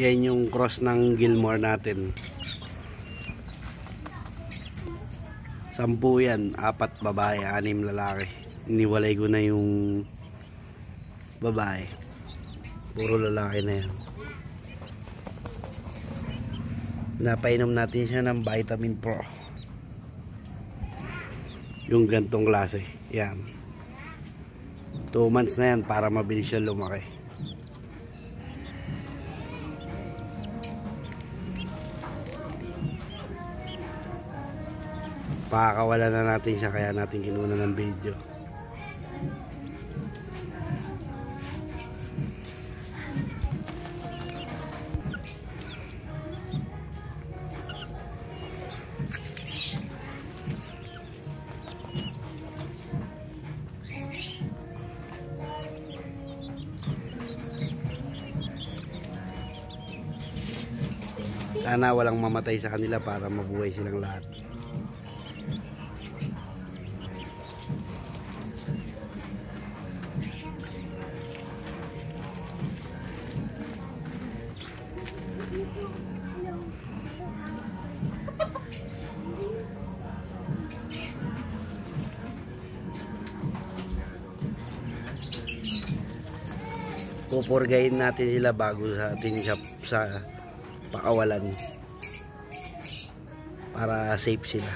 Yan yung cross ng Gilmore natin. Sampu yan, apat babae, anim lalaki. Iniwalay ko na yung babae. Puro lalaki na yan. Napainom natin siya ng vitamin pro. Yung gantong klase. Yan. 2 months na yan para mabilis siya lumaki. Pakakawala na natin siya kaya natin kinuna ng video. Sana walang mamatay sa kanila para mabuhay silang lahat. Pupurgayin natin sila bago sa ating sa, sa pakawalan. Para safe sila